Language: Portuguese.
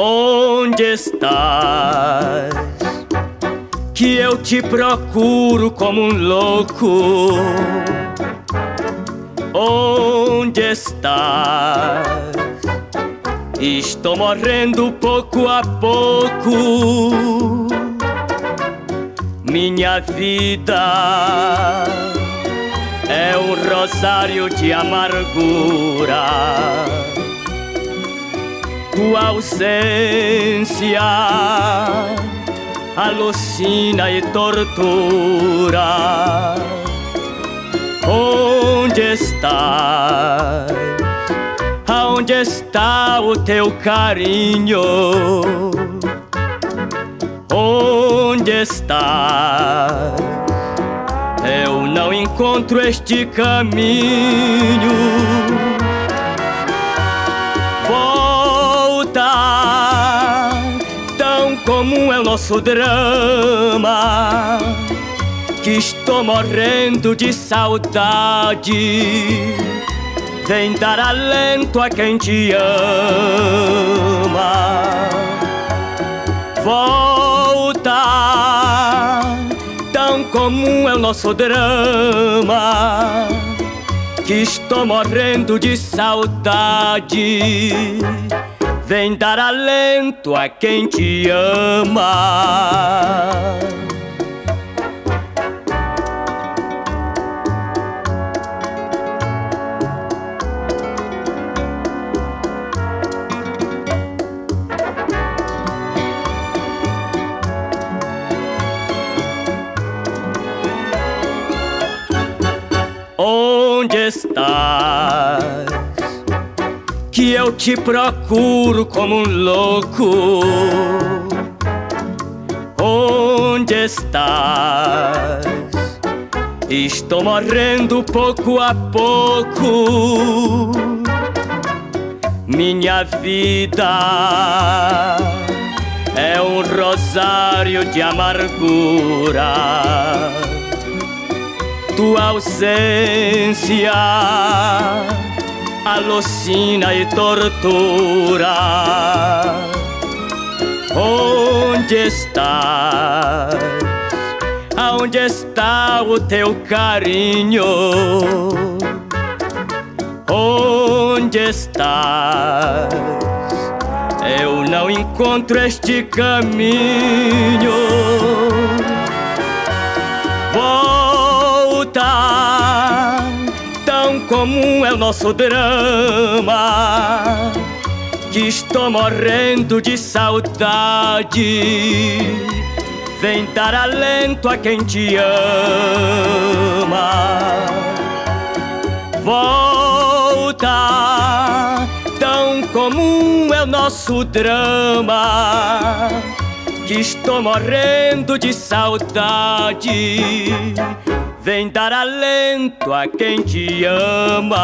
Onde estás? Que eu te procuro como um louco. Onde estás? Estou morrendo pouco a pouco. Minha vida é um rosário de amargura. Tua ausência alucina e tortura. Onde estás? Aonde está o teu carinho? Onde está? Eu não encontro este caminho. Comum é o nosso drama. Que estou morrendo de saudade. Vem dar alento a quem te ama. Volta, tão comum é o nosso drama. Que estou morrendo de saudade. Vem dar alento a quem te ama. Onde estás? Que eu te procuro como um louco. Onde estás? Estou morrendo pouco a pouco. Minha vida é um rosário de amargura tua ausência alucina e tortura. Onde estás? Aonde está o teu carinho? Onde estás? Eu não encontro este caminho. Volta, comum é o nosso drama. Que estou morrendo de saudade. Vem dar alento a quem te ama. Volta, tão comum é o nosso drama. Que estou morrendo de saudade. Vem dar alento a quem te ama.